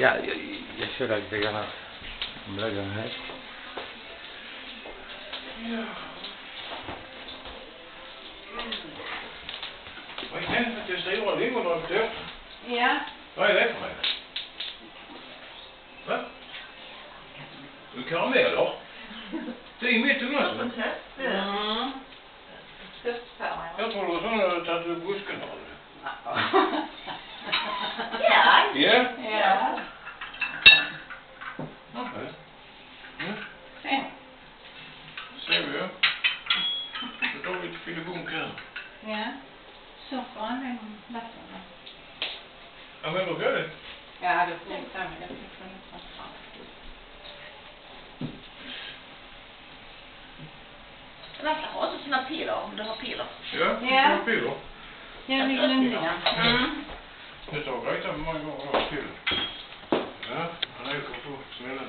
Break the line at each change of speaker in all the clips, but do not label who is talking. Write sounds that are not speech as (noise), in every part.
Ja, jag, jag kör lite grann omläggaren här.
Ja. Vad är det för stora lingoner du tar?
Ja.
Vad är det för något? Va? Du karameller? Det är mitt ungdomar.
Mm. Höstfärg.
Jag tror det var sådana du tagit ur busken.
Ja.
Ja? (laughs)
Ja.
Okej. Mm.
Ja.
Ser vi ja. Då lite filibunk här.
Ja. Använder vatten.
Använder du det?
Ja, det får jag ta med. Det får jag fram.
Det verkar ha så sina piller, om du har piller.
Ja,
Ja.
ja. piller.
Ja, det glömde jag.
Mm.
Det tar räkna med många gånger jag har piller. Ja, han åker på smällarna.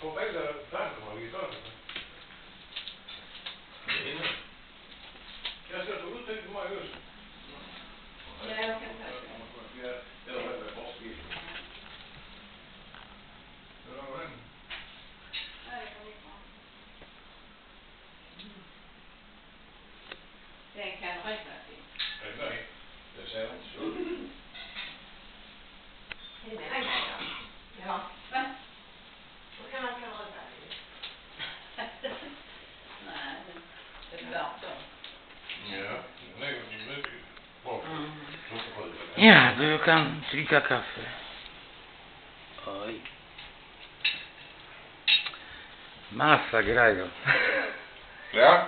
Pour elle, Nie, do
you can drink a cafe? Oj. Masa
grają. Ja?